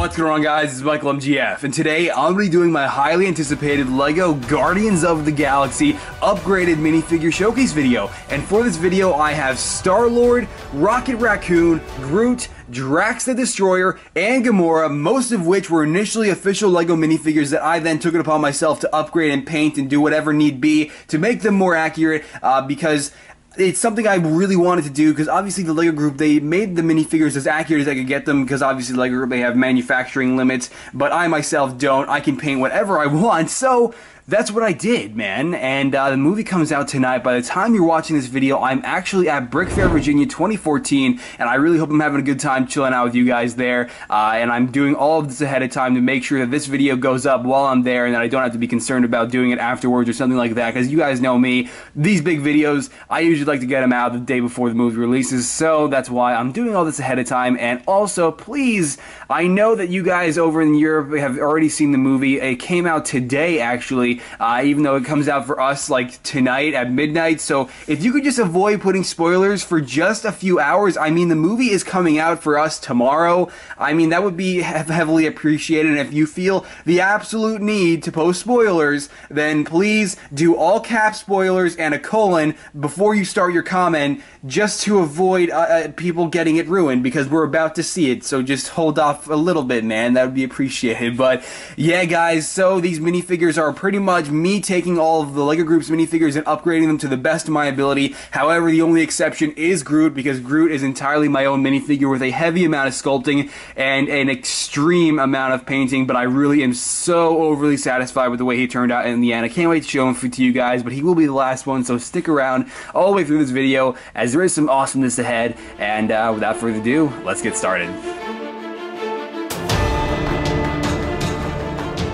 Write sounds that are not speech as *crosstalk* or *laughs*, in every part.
What's going on guys, it's Michael MGF, and today I'm going to be doing my highly anticipated LEGO Guardians of the Galaxy upgraded minifigure showcase video. And for this video I have Star-Lord, Rocket Raccoon, Groot, Drax the Destroyer, and Gamora, most of which were initially official LEGO minifigures that I then took it upon myself to upgrade and paint and do whatever need be to make them more accurate uh, because it's something I really wanted to do because obviously the Lego Group they made the minifigures as accurate as I could get them because obviously the Lego Group they have manufacturing limits, but I myself don't. I can paint whatever I *laughs* want, so that's what I did, man. And uh, the movie comes out tonight. By the time you're watching this video, I'm actually at Brick Fair, Virginia 2014, and I really hope I'm having a good time chilling out with you guys there. Uh, and I'm doing all of this ahead of time to make sure that this video goes up while I'm there and that I don't have to be concerned about doing it afterwards or something like that. Because you guys know me, these big videos, I usually like to get them out the day before the movie releases. So that's why I'm doing all this ahead of time. And also, please, I know that you guys over in Europe have already seen the movie. It came out today, actually uh, even though it comes out for us like tonight at midnight. So if you could just avoid putting spoilers for just a few hours, I mean, the movie is coming out for us tomorrow. I mean, that would be heavily appreciated. And if you feel the absolute need to post spoilers, then please do all cap spoilers and a colon before you start your comment just to avoid uh, uh, people getting it ruined because we're about to see it. So just hold off a little bit, man. That would be appreciated. *laughs* But yeah, guys, so these minifigures are pretty much me taking all of the LEGO Group's minifigures and upgrading them to the best of my ability. However, the only exception is Groot because Groot is entirely my own minifigure with a heavy amount of sculpting and an extreme amount of painting. But I really am so overly satisfied with the way he turned out in the end. I can't wait to show him to you guys, but he will be the last one. So stick around all the way through this video as there is some awesomeness ahead. And uh, without further ado, let's get started.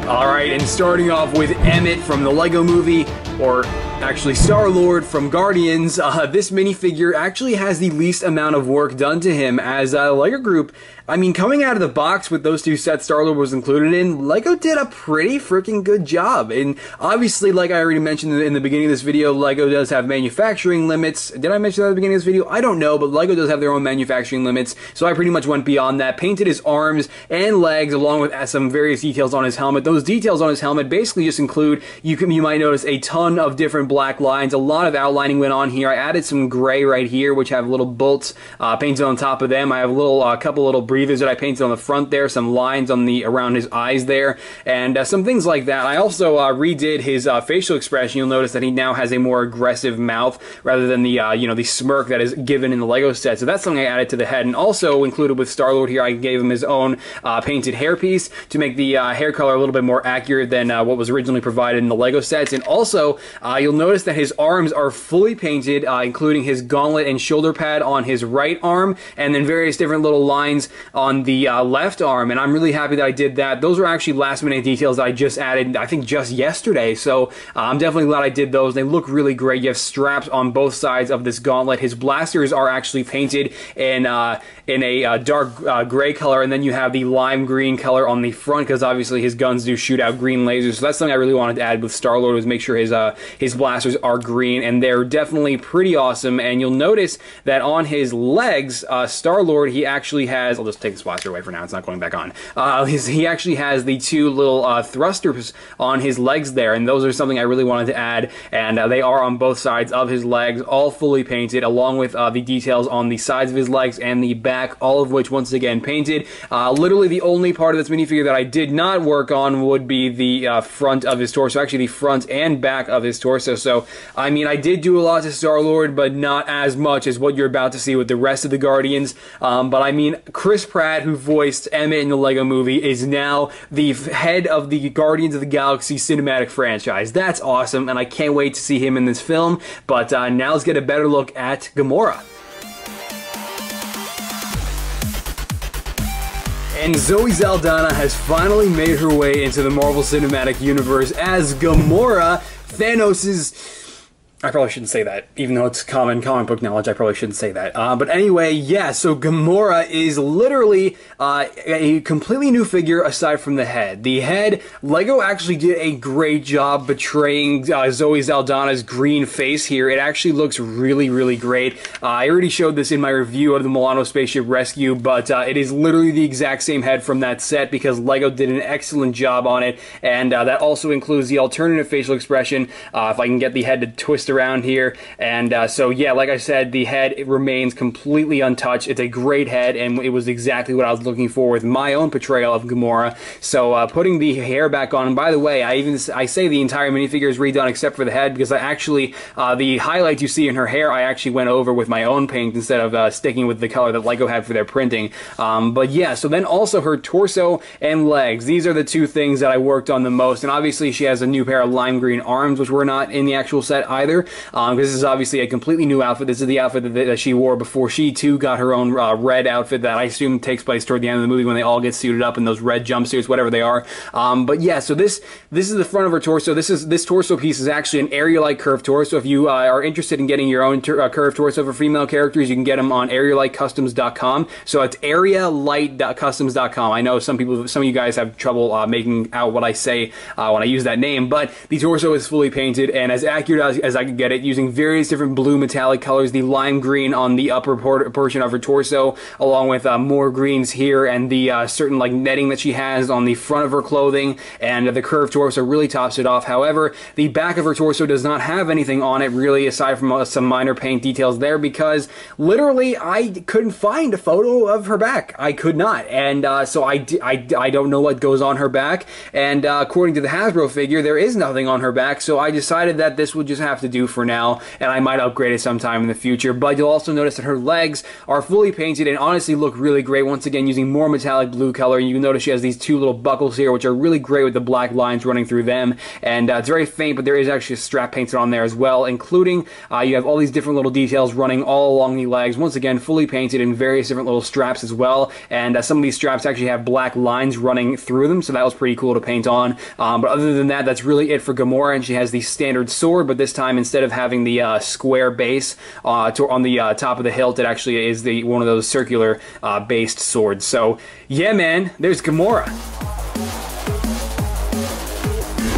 Alright, and starting off with Emmet from the Lego movie, or actually Star-Lord from Guardians, uh, this minifigure actually has the least amount of work done to him as uh, LEGO Group I mean, coming out of the box with those two sets Star-Lord was included in, LEGO did a pretty freaking good job. And obviously, like I already mentioned in the beginning of this video, LEGO does have manufacturing limits. Did I mention that at the beginning of this video? I don't know, but LEGO does have their own manufacturing limits, so I pretty much went beyond that. Painted his arms and legs along with uh, some various details on his helmet. Those details on his helmet basically just include, you can you might notice a ton of different black lines, a lot of outlining went on here. I added some gray right here, which have little bolts uh, painted on top of them. I have a little, uh, couple little breathers that I painted on the front there, some lines on the around his eyes there, and uh, some things like that. I also uh, redid his uh, facial expression. You'll notice that he now has a more aggressive mouth rather than the uh, you know the smirk that is given in the Lego set. So that's something I added to the head, and also included with Star Lord here, I gave him his own painted hairpiece to make the hair color a little bit more accurate than what was originally provided in the Lego sets. And also, you'll notice that his arms are fully painted, including his gauntlet and shoulder pad on his right arm, and then various different little lines on the uh, left arm, and I'm really happy that I did that. Those were actually last minute details I just added, I think just yesterday, so uh, I'm definitely glad I did those. They look really great. You have straps on both sides of this gauntlet. His blasters are actually painted in, uh, in a uh, dark uh, gray color, and then you have the lime green color on the front, because obviously his guns do shoot out green lasers, so that's something I really wanted to add with Star-Lord, was make sure his, uh, his blasters are green, and they're definitely pretty awesome, and you'll notice that on his legs, Star-Lord, he actually has, I'll just take this blaster away for now, it's not going back on. Uh, *laughs* he actually has the two little uh, thrusters on his legs there, and those are something I really wanted to add, and uh, they are on both sides of his legs, all fully painted, along with uh, the details on the sides of his legs and the back, all of which, once again, painted. Uh, literally the only part of this minifigure that I did not work on would be the uh, front of his torso, actually the front and back of his torso, so, I mean, I did do a lot to Star-Lord, but not as much as what you're about to see with the rest of the Guardians, um, but I mean, Chris Pratt, who voiced Emmet in the Lego movie, is now the head of the Guardians of the Galaxy cinematic franchise. That's awesome, and I can't wait to see him in this film. But uh, now let's get a better look at Gamora. And Zoe Saldana has finally made her way into the Marvel Cinematic Universe as Gamora, Thanos' I probably shouldn't say that, even though it's common comic book knowledge. I probably shouldn't say that. Uh, but anyway, yeah. So Gamora is literally uh, a completely new figure aside from the head. The head, Lego actually did a great job betraying uh, Zoe Saldana's green face here. It actually looks really, really great. Uh, I already showed this in my review of the Milano Spaceship Rescue, but uh, it is literally the exact same head from that set because Lego did an excellent job on it, and uh, that also includes the alternative facial expression. if I can get the head to twist twist around here. And uh, so, yeah, like I said, the head it remains completely untouched. It's a great head, and it was exactly what I was looking for with my own portrayal of Gamora. So, uh, putting the hair back on, and by the way, I even I say the entire minifigure is redone except for the head because I actually, uh, the highlights you see in her hair, I actually went over with my own paint instead of uh, sticking with the color that Lego had for their printing. Um, but yeah, so then also her torso and legs. These are the two things that I worked on the most. And obviously, she has a new pair of lime green arms, which were not in the actual set either either, because um, this is obviously a completely new outfit. This is the outfit that, that she wore before she too got her own uh, red outfit that I assume takes place toward the end of the movie when they all get suited up in those red jumpsuits, whatever they are. Um, but yeah, so this this is the front of her torso. This is this torso piece is actually an Arielite curved torso. If you uh, are interested in getting your own uh, curved torso for female characters, you can get them on arielitecustoms.com. So it's arielite.customs.com. I know some people, some of you guys have trouble uh, making out what I say uh, when I use that name, but the torso is fully painted and as accurate as, as I could get it using various different blue metallic colors, the lime green on the upper portion of her torso, along with uh, more greens here and the uh, certain like netting that she has on the front of her clothing and the curved torso really tops it off. However, the back of her torso does not have anything on it really aside from uh, some minor paint details there because literally I couldn't find a photo of her back. I could not. And uh, so I, I, I don't know what goes on her back. And uh, according to the Hasbro figure, there is nothing on her back. So I decided that this would just have to do for now, and I might upgrade it sometime in the future. But you'll also notice that her legs are fully painted and honestly look really great. Once again, using more metallic blue color. You notice she has these two little buckles here, which are really great with the black lines running through them. And uh, it's very faint, but there is actually a strap painted on there as well, including uh, you have all these different little details running all along the legs. Once again, fully painted in various different little straps as well. And uh, some of these straps actually have black lines running through them, so that was pretty cool to paint on. Um, but other than that, that's really it for Gamora. And she has the standard sword, but this time instead of having the uh, square base uh, to, on the uh, top of the hilt. It actually is the one of those circular uh, based swords. So yeah, man, there's Gamora.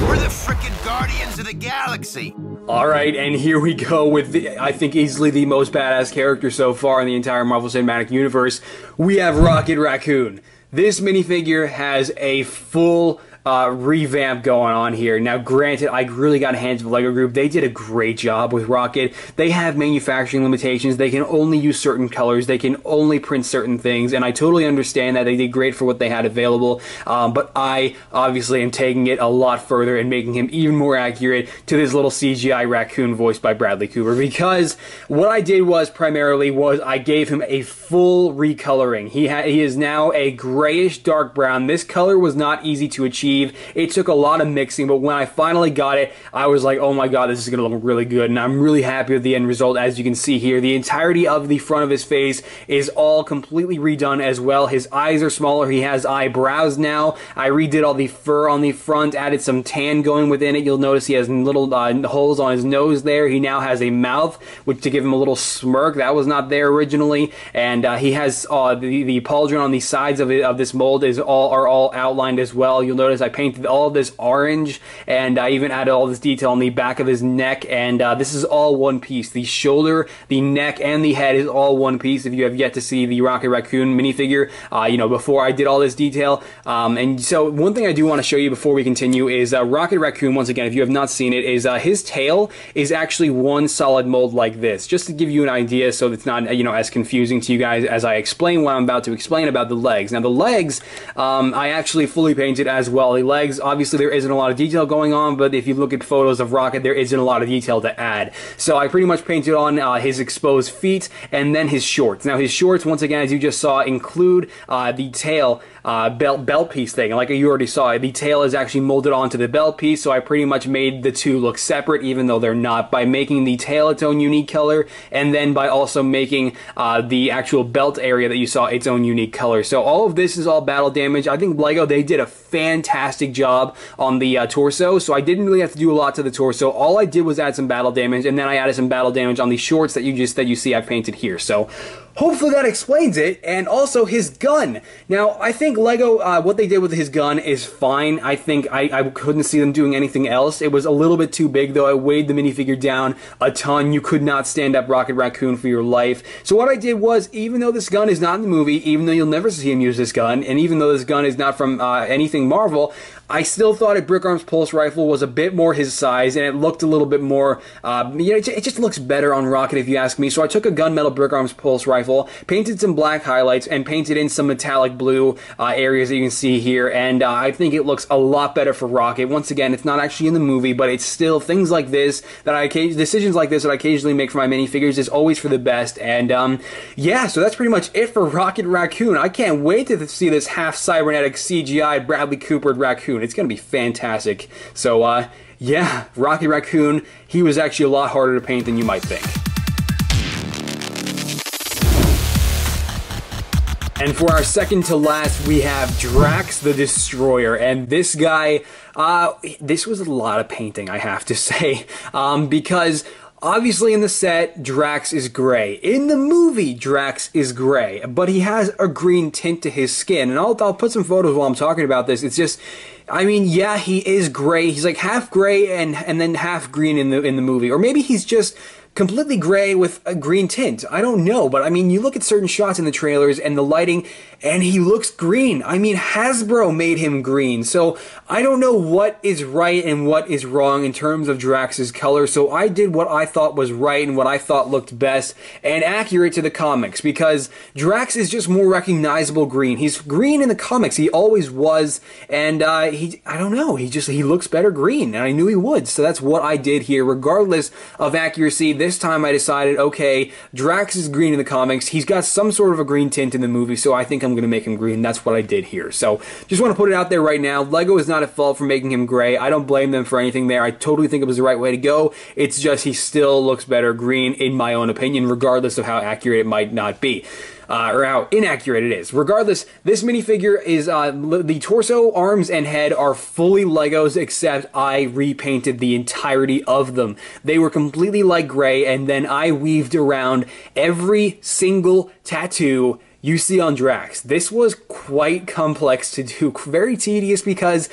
We're the freaking Guardians of the Galaxy. All right, and here we go with the, I think easily the most badass character so far in the entire Marvel Cinematic Universe. We have Rocket Raccoon. This minifigure has a full uh, revamp going on here. Now, granted, I really got hands with Lego Group. They did a great job with Rocket. They have manufacturing limitations. They can only use certain colors. They can only print certain things, and I totally understand that. They did great for what they had available, um, but I obviously am taking it a lot further and making him even more accurate to this little CGI raccoon voiced by Bradley Cooper because what I did was primarily was I gave him a full recoloring. He, he is now a grayish dark brown. This color was not easy to achieve it took a lot of mixing, but when I finally got it, I was like, oh my god, this is going to look really good. And I'm really happy with the end result, as you can see here. The entirety of the front of his face is all completely redone as well. His eyes are smaller. He has eyebrows now. I redid all the fur on the front, added some tan going within it. You'll notice he has little uh, holes on his nose there. He now has a mouth, which to give him a little smirk. That was not there originally. And uh, he has uh, the, the pauldron on the sides of, it, of this mold is all are all outlined as well. You'll notice I painted all this orange and I even added all this detail on the back of his neck and uh, this is all one piece. The shoulder, the neck, and the head is all one piece. If you have yet to see the Rocket Raccoon minifigure, uh, you know, before I did all this detail. Um, and so one thing I do want to show you before we continue is uh, Rocket Raccoon, once again, if you have not seen it, is uh, his tail is actually one solid mold like this. Just to give you an idea so it's not, you know, as confusing to you guys as I explain what I'm about to explain about the legs. Now the legs, um, I actually fully painted as well legs. Obviously, there isn't a lot of detail going on, but if you look at photos of Rocket, there isn't a lot of detail to add. So I pretty much painted on uh, his exposed feet and then his shorts. Now, his shorts, once again, as you just saw, include uh, the tail uh, belt belt piece thing. Like you already saw, the tail is actually molded onto the belt piece, so I pretty much made the two look separate, even though they're not, by making the tail its own unique color, and then by also making uh, the actual belt area that you saw its own unique color. So all of this is all battle damage. I think LEGO, they did a fantastic job on the uh, torso, so I didn't really have to do a lot to the torso. All I did was add some battle damage, and then I added some battle damage on the shorts that you just that you see I painted here. So Hopefully that explains it, and also his gun. Now, I think Lego, uh, what they did with his gun is fine. I think I, I couldn't see them doing anything else. It was a little bit too big, though. I weighed the minifigure down a ton. You could not stand up Rocket Raccoon for your life. So what I did was, even though this gun is not in the movie, even though you'll never see him use this gun, and even though this gun is not from uh, anything Marvel, I still thought a BrickArms Pulse Rifle was a bit more his size, and it looked a little bit more, uh, you know, it just looks better on Rocket if you ask me. So I took a Gunmetal BrickArms Pulse Rifle, painted some black highlights, and painted in some metallic blue uh, areas that you can see here, and uh, I think it looks a lot better for Rocket. Once again, it's not actually in the movie, but it's still things like this that I decisions like this that I occasionally make for my minifigures is always for the best, and um, yeah, so that's pretty much it for Rocket Raccoon. I can't wait to see this half cybernetic CGI Bradley Cooper raccoon. It's going to be fantastic. So, uh, yeah, Rocky Raccoon, he was actually a lot harder to paint than you might think. And for our second to last, we have Drax the Destroyer. And this guy, uh, this was a lot of painting, I have to *laughs* say, um, because Obviously, in the set, Drax is gray. In the movie, Drax is gray, but he has a green tint to his skin. And I'll, I'll put some photos while I'm talking about this. It's just, I mean, yeah, he is gray. He's like half gray and and then half green in the in the movie, or maybe he's just completely gray with a green tint. I don't know, but I mean, you look at certain shots in the trailers and the lighting, and he looks green. I mean, Hasbro made him green, so I don't know what is right and what is wrong in terms of Drax's color, so I did what I thought was right and what I thought looked best and accurate to the comics, because Drax is just more recognizable green. He's green in the comics, he always was, and uh, he, I don't know, he just, he looks better green, and I knew he would, so that's what I did here, regardless of accuracy. This this time I decided, okay, Drax is green in the comics. He's got some sort of a green tint in the movie, so I think I'm going to make him green. That's what I did here. So just want to put it out there right now. Lego is not at fault for making him gray. I don't blame them for anything there. I totally think it was the right way to go. It's just he still looks better green, in my own opinion, regardless of how accurate it might not be uh, or how inaccurate it is. Regardless, this minifigure is uh, the torso, arms, and head are fully Legos, except I repainted the entirety of them. They were completely light gray, and then I weaved around every single tattoo you see on Drax. This was quite complex to do, *laughs* very tedious because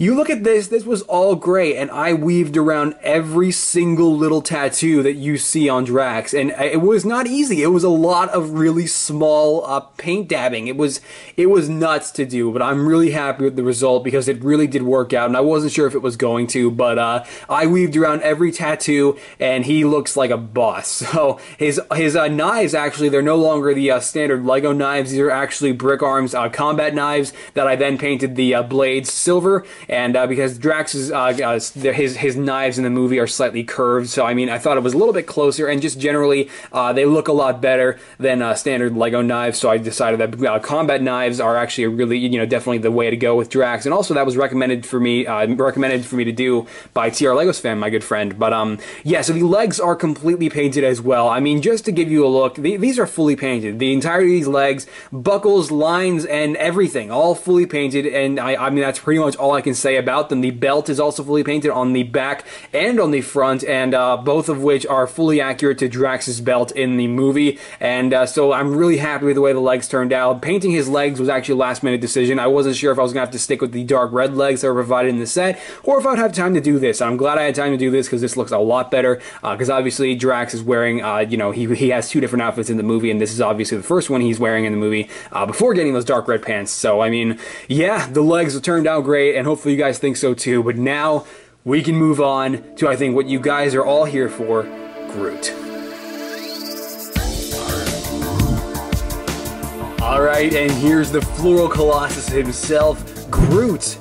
you look at this, this was all gray, and I weaved around every single little tattoo that you see on Drax, and it was not easy. It was a lot of really small uh, paint dabbing. It was it was nuts to do, but I'm really happy with the result because it really did work out, and I wasn't sure if it was going to, but uh, I weaved around every tattoo, and he looks like a boss. *laughs* So his his uh, knives actually they're no longer the uh, standard Lego knives. These are actually BrickArms uh, combat knives that I then painted the uh, blades silver and uh, because Drax's uh, uh his his knives in the movie are slightly curved, so I mean I thought it was a little bit closer, and just generally uh, they look a lot better than uh, standard Lego knives. So I decided that combat knives are actually really you know definitely the way to go with Drax, and also that was recommended for me recommended for me to do by TR Legos fan, my good friend. But um yeah, so the legs are completely painted as well. I mean just to give you a look, the, these are fully painted. The entirety of these legs, buckles, lines, and everything, all fully painted, and I I mean that's pretty much all I can say about them. The belt is also fully painted on the back and on the front, and uh, both of which are fully accurate to Drax's belt in the movie. And uh, so I'm really happy with the way the legs turned out. Painting his legs was actually a last minute decision. I wasn't sure if I was going to have to stick with the dark red legs that were provided in the set, or if I'd have time to do this. I'm glad I had time to do this because this looks a lot better. Because uh, obviously Drax is wearing, uh, you know, he, he has two different outfits in the movie, and this is obviously the first one he's wearing in the movie uh, before getting those dark red pants. So I mean, yeah, the legs turned out great, and hopefully you guys think so too. But now we can move on to, I think, what you guys are all here for Groot. Alright, and here's the Floral Colossus himself, Groot.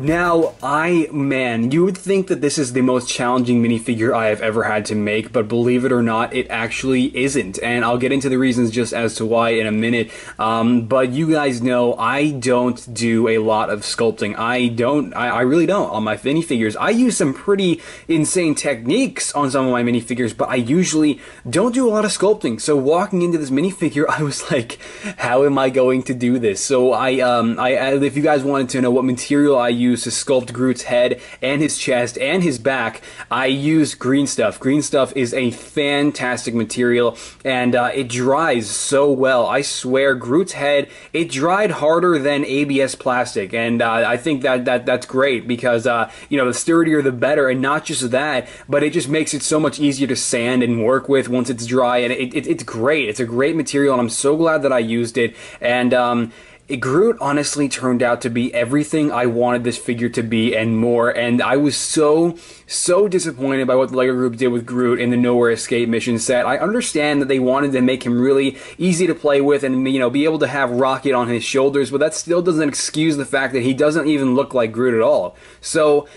Now, I, man, you would think that this is the most challenging minifigure I have ever had to make, but believe it or not, it actually isn't. And I'll get into the reasons just as to why in a minute. Um, but you guys know I don't do a lot of sculpting. I don't, I, I really don't on my minifigures. I use some pretty insane techniques on some of my minifigures, but I usually don't do a lot of sculpting. So walking into this minifigure, *laughs* I was like, how am I going to do this? So I, um, I, if you guys wanted to know what material I use, used to sculpt Groot's head and his chest and his back, I used green stuff. Green stuff is a fantastic material and uh, it dries so well. I swear, Groot's head, it dried harder than ABS plastic. And uh, I think that, that that's great because, uh, you know, the sturdier the better. And not just that, but it just makes it so much easier to sand and work with once it's dry. And it, it, it's great. It's a great material and I'm so glad that I used it. And, um, Groot honestly turned out to be everything I wanted this figure to be and more. And I was so, so disappointed by what the LEGO Group did with Groot in the Knowhere Escape mission set. I understand that they wanted to make him really easy to play with and, you know, be able to have Rocket on his shoulders, but that still doesn't excuse the fact that he doesn't even look like Groot at all. So,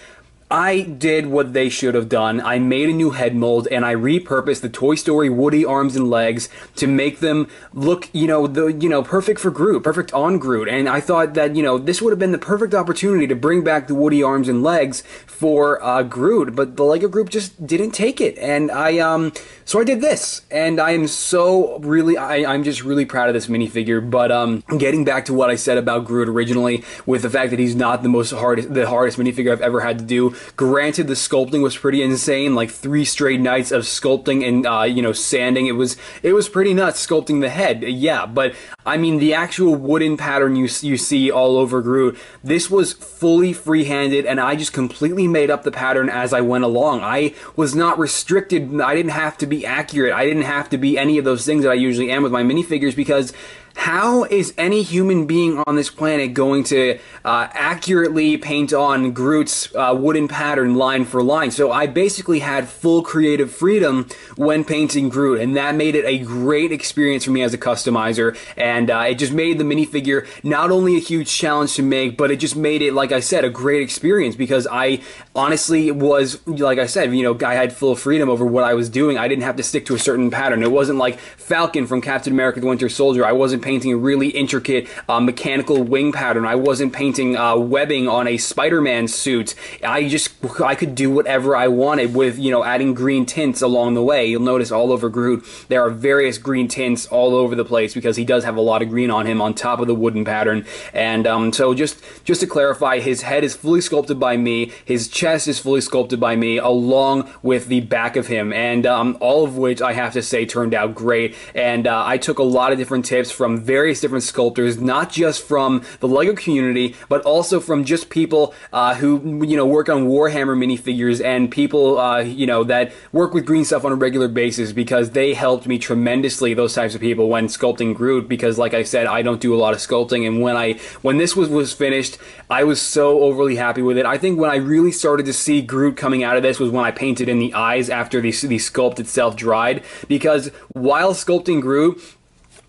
I did what they should have done. I made a new head mold and I repurposed the Toy Story Woody arms and legs to make them look, you know, the you know, perfect for Groot, perfect on Groot. And I thought that, you know, this would have been the perfect opportunity to bring back the Woody arms and legs for uh, Groot, but the Lego group just didn't take it. And I um so I did this. And I am so really I, I'm just really proud of this minifigure. But um getting back to what I said about Groot originally, with the fact that he's not the most hardest the hardest minifigure I've ever had to do Granted, the sculpting was pretty insane, like three straight nights of sculpting and uh, you know sanding. It was it was pretty nuts sculpting the head, yeah. But I mean, the actual wooden pattern you you see all over Groot, this was fully free-handed, and I just completely made up the pattern as I went along. I was not restricted. I didn't have to be accurate. I didn't have to be any of those things that I usually am with my minifigures because how is any human being on this planet going to uh, accurately paint on Groot's uh, wooden pattern line for line? So I basically had full creative freedom when painting Groot, and that made it a great experience for me as a customizer. And uh, it just made the minifigure not only a huge challenge to make, but it just made it, like I said, a great experience because I honestly was, like I said, you know, I had full freedom over what I was doing. I didn't have to stick to a certain pattern. It wasn't like Falcon from Captain America: The Winter Soldier. I wasn't painting a really intricate uh, mechanical wing pattern. I wasn't painting uh, webbing on a Spider-Man suit. I just I could do whatever I wanted with you know adding green tints along the way. You'll notice all over Groot there are various green tints all over the place because he does have a lot of green on him on top of the wooden pattern. And um, so just just to clarify, his head is fully sculpted by me. His chest is fully sculpted by me, along with the back of him, and um, all of which I have to say turned out great. And uh, I took a lot of different tips from various different sculptors, not just from the LEGO community, but also from just people uh, who you know work on Warhammer minifigures and people uh, you know that work with green stuff on a regular basis because they helped me tremendously. Those types of people when sculpting Groot, because like I said, I don't do a lot of sculpting, and when I when this was was finished, I was so overly happy with it. I think when I really started to see Groot coming out of this was when I painted in the eyes after the the sculpt itself dried, because while sculpting Groot,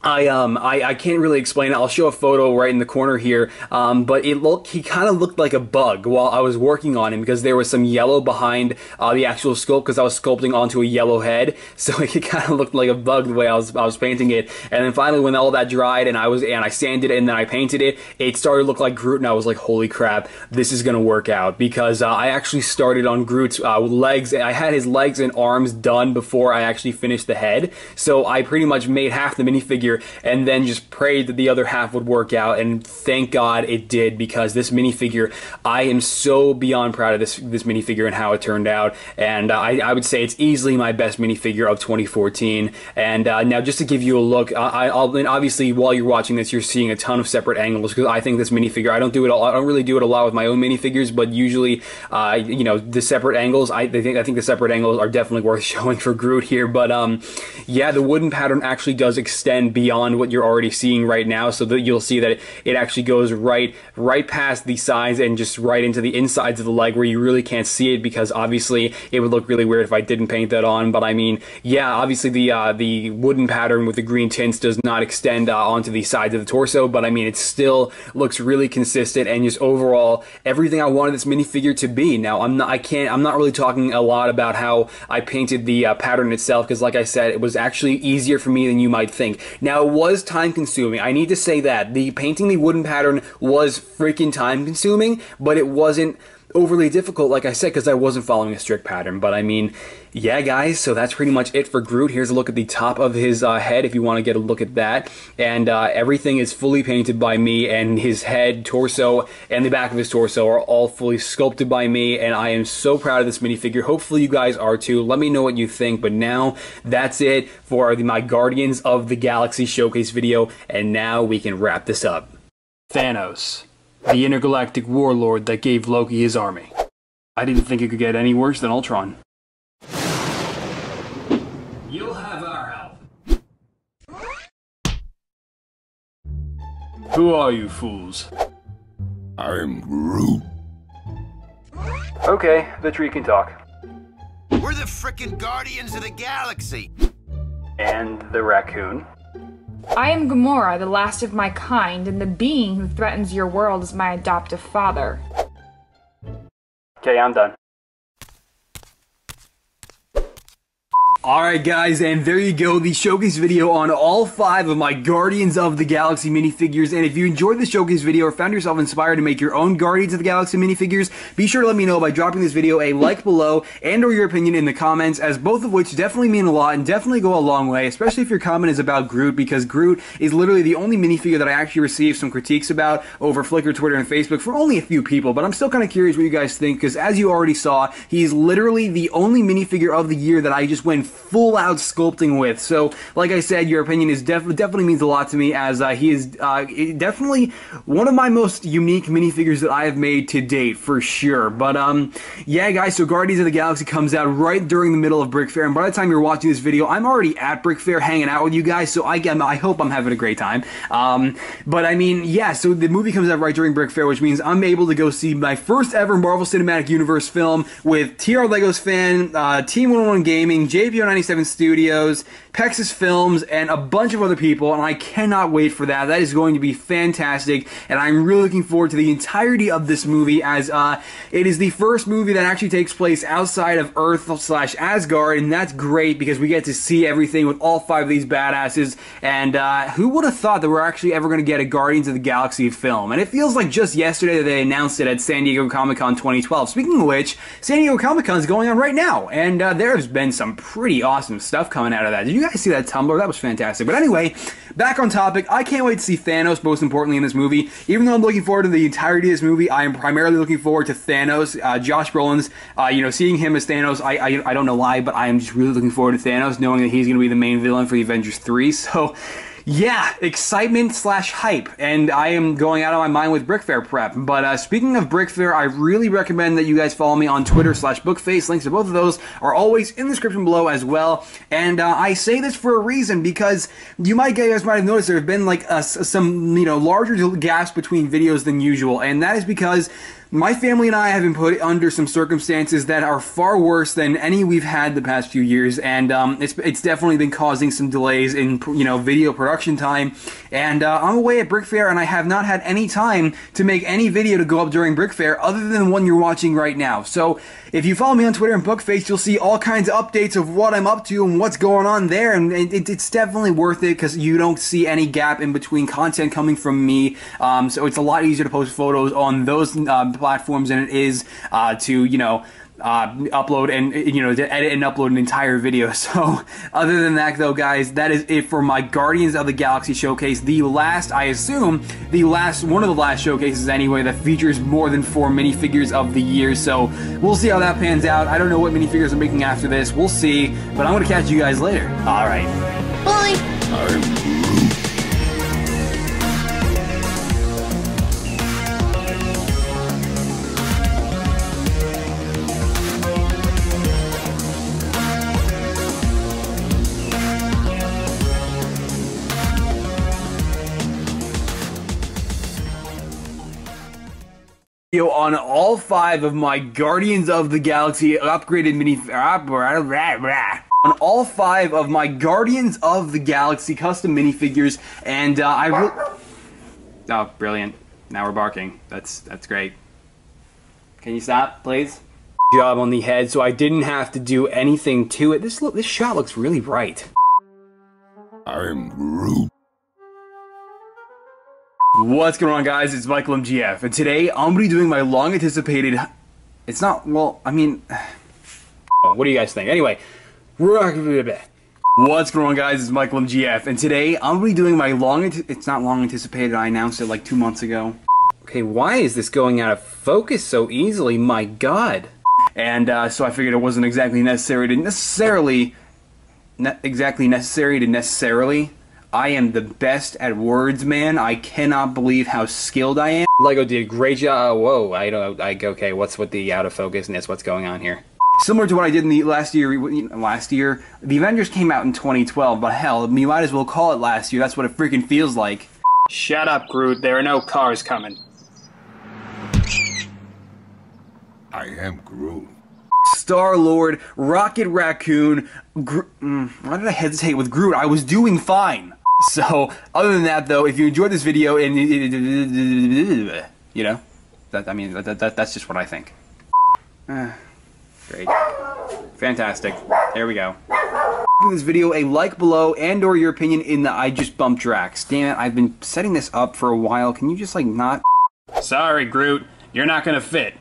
I um I, I can't really explain it. I'll show a photo right in the corner here. Um, but it looked he kind of looked like a bug while I was working on him because there was some yellow behind uh, the actual sculpt because I was sculpting onto a yellow head, *laughs* so it kind of looked like a bug the way I was I was painting it. And then finally, when all that dried and I was and I sanded it and then I painted it, it started to look like Groot, and I was like, holy crap, this is gonna work out because uh, I actually started on Groot's uh, legs. I had his legs and arms done before I actually finished the head, so I pretty much made half the minifigure and then just prayed that the other half would work out. And thank God it did because this minifigure, I am so beyond proud of this this minifigure and how it turned out. And uh, I, I, would say it's easily my best minifigure of 2014. And uh, now, just to give you a look, I, will and obviously while you're watching this, you're seeing a ton of separate angles because I think this minifigure. I don't do it. all, I don't really do it a lot with my own minifigures, but usually, uh, you know, the separate angles. I think I think the separate angles are definitely worth *laughs* showing for Groot here. But um, yeah, the wooden pattern actually does extend beyond beyond what you're already seeing right now so that you'll see that it actually goes right right past the sides and just right into the insides of the leg where you really can't see it because obviously it would look really weird if I didn't paint that on. But I mean yeah obviously the uh, the wooden pattern with the green tints does not extend uh, onto the sides of the torso but I mean it still looks really consistent and just overall everything I wanted this minifigure to be. Now I'm not I can't I'm not really talking a lot about how I painted the uh, pattern itself because like I said it was actually easier for me than you might think now it was time consuming. I need to say that. The painting the wooden pattern was freaking time consuming, but it wasn't overly difficult, like I said, because I wasn't following a strict pattern. But I mean, yeah, guys, so that's pretty much it for Groot. Here's a look at the top of his uh, head if you want to get a look at that. And uh, everything is fully painted by me, and his head, torso, and the back of his torso are all fully sculpted by me. And I am so proud of this minifigure. Hopefully, you guys are too. Let me know what you think. But now, that's it for the, my Guardians of the Galaxy Showcase video. And now we can wrap this up. Thanos, the intergalactic warlord that gave Loki his army. I didn't think it could get any worse than Ultron. You'll have our help. Who are you fools? I'm Groot. Okay, the tree can talk. We're the frickin' Guardians of the Galaxy. And the raccoon. I am Gamora, the last of my kind, and the being who threatens your world is my adoptive father. Okay, I'm done. Alright guys, and there you go, the showcase video on all five of my Guardians of the Galaxy minifigures, and if you enjoyed the showcase video or found yourself inspired to make your own Guardians of the Galaxy minifigures, be sure to let me know by dropping this video a like below and or your opinion in the comments, as both of which definitely mean a lot and definitely go a long way, especially if your comment is about Groot, because Groot is literally the only minifigure that I actually received some critiques about over Flickr, Twitter, and Facebook from only a few people, but I'm still kind of curious what you guys think, because as you already saw, he's literally the only minifigure of the year that I just went full out sculpting with. So, like I said, your opinion is def- definitely means a lot to me as uh, he is uh, definitely one of my most unique minifigures that I have made to date for sure. But um, yeah, guys. So Guardians of the Galaxy comes out right during the middle of Brick Fair, and by the time you're watching this video, I'm already at Brick Fair hanging out with you guys. So I I hope I'm having a great time. Um, but I mean, yeah. So the movie comes out right during Brick Fair, which means I'm able to go see my first ever Marvel Cinematic Universe film with TR Legos fan, uh, Team 101 Gaming, JPO 97 Studios, Pexis Films, and a bunch of other people, and I cannot wait for that. That is going to be fantastic, and I'm really looking forward to the entirety of this movie as uh, it is the first movie that actually takes place outside of Earth slash Asgard, and that's great because we get to see everything with all five of these badasses. And uh, who would have thought that we're actually ever going to get a Guardians of the Galaxy film? And it feels like just yesterday that they announced it at San Diego Comic Con 2012. Speaking of which, San Diego Comic Con is going on right now, and uh, there has been some pretty awesome stuff coming out of that. Did you guys see that Tumblr? That was fantastic. But anyway, back on topic, I can't wait to see Thanos, most importantly, in this movie. Even though I'm looking forward to the entirety of this movie, I am primarily looking forward to Thanos. Uh, Josh Brolin's, uh, you know, seeing him as Thanos, I, I, I don't know why, but I am just really looking forward to Thanos, knowing that he's going to be the main villain for the Avengers 3. *laughs* So, yeah, excitement slash hype, and I am going out of my mind with Brick Fair prep. But uh, speaking of Brick Fair, I really recommend that you guys follow me on Twitter slash Bookface. Links to both of those are always in the description below as well. And uh, I say this for a reason because you might you guys might have noticed there have been like a, some you know larger gaps between videos than usual, and that is because my family and I have been put under some circumstances that are far worse than any we've had the past few years, and um, it's it's definitely been causing some delays in you know video production time. And uh, I'm away at Brick Fair, and I have not had any time to make any video to go up during Brick Fair other than the one you're watching right now. So if you follow me on Twitter and Bookface, you'll see all kinds of updates of what I'm up to and what's going on there, and it, it's definitely worth it because you don't see any gap in between content coming from me. Um, so it's a lot easier to post photos on those uh, platforms than it is uh, to you know uh, upload and you know to edit and upload an entire video. *laughs* So other than that though guys, that is it for my Guardians of the Galaxy showcase. The last, I assume, the last one of the last showcases anyway that features more than four minifigures of the year. So we'll see how that pans out. I don't know what minifigures I'm making after this. We'll see, but I'm gonna catch you guys later. All right. Bye. I'm on all five of my Guardians of the Galaxy upgraded mini on all five of my Guardians of the Galaxy custom minifigures, and uh, I. Oh, brilliant! Now we're barking. That's that's great. Can you stop, please? Job on the head, so I didn't have to do anything to it. This look, this shot looks really bright. I'm Groot. What's going on guys, it's Michael MGF, and today I'm going to be doing my long anticipated It's not. Well, I mean, what do you guys think? Anyway, what's going on, guys? It's Michael MGF, and today I'm gonna be doing my long. It's not *sighs* long anticipated. I announced it like two months ago. Okay, why is this going out of focus so easily? My God. And uh, so I figured it wasn't exactly necessary to necessarily, ne exactly necessary to necessarily. I am the best at words, man. I cannot believe how skilled I am. Lego did a great job. Whoa, I don't. I okay. What's with the out of focusness? What's going on here? Similar to what I did in the last year. Last year, the Avengers came out in 2012, but hell, you might as well call it last year. That's what it freaking feels like. Shut up, Groot. There are no cars coming. I am Groot. Star Lord, Rocket Raccoon. Gro mm, why did I hesitate with Groot? I was doing fine. So, other than that, though, if you enjoyed this video and you know, that I mean, that, that that's just what I think. Uh, great, fantastic. There we go. Give this video a like below and or your opinion in the I just bumped Drax. Damn it, I've been setting this up for a while. Can you just like not? Sorry, Groot. You're not gonna fit.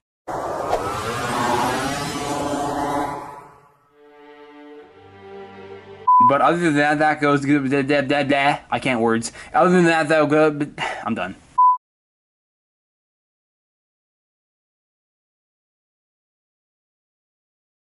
But other than that, that goes. I can't words. Other than that, though. I'm done.